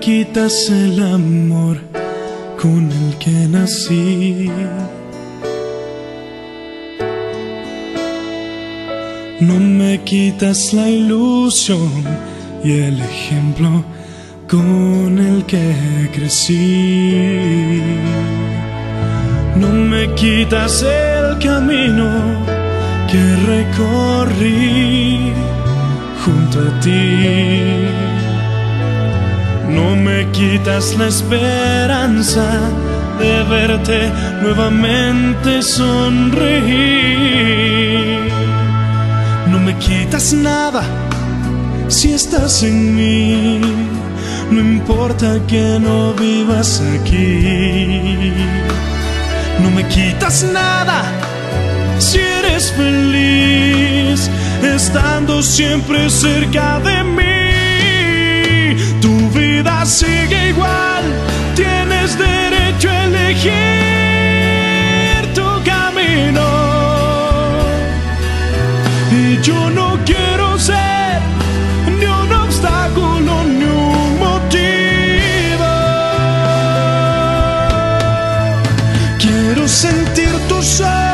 quitas el amor con el que nací. No me quitas la ilusión y el ejemplo con el que crecí. No me quitas el camino que recorrí junto a ti. No me quitas la esperanza de verte nuevamente sonreír. No me quitas nada si estás en mí. No importa que no vivas aquí. No me quitas nada si eres feliz estando siempre cerca de mí. Sigue igual, tienes derecho a elegir tu camino. Y yo no quiero ser ni un obstáculo ni un motivo. Quiero sentir tu sol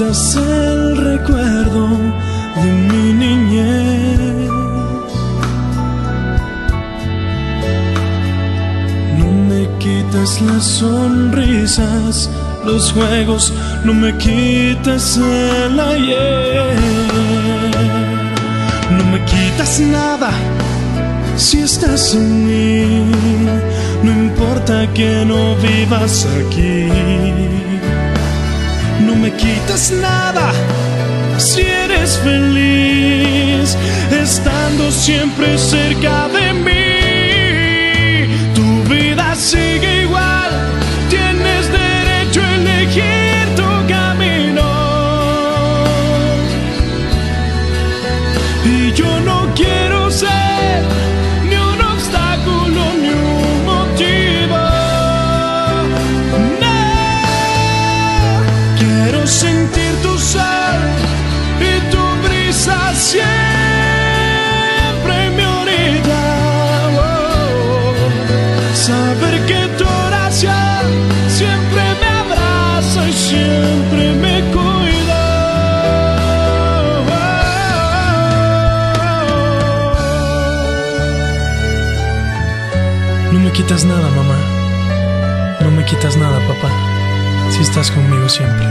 quitas el recuerdo de mi niñez. No me quitas las sonrisas, los juegos, no me quitas el ayer. No me quitas nada si estás en mí. No importa que no vivas aquí. Quitas nada. Si eres feliz estando siempre cerca de sentir tu sal y tu brisa siempre en mi orilla. Oh, Saber que tu oración siempre me abraza y siempre me cuida. No me quitas nada, mamá. No me quitas nada, papá. Si estás conmigo siempre.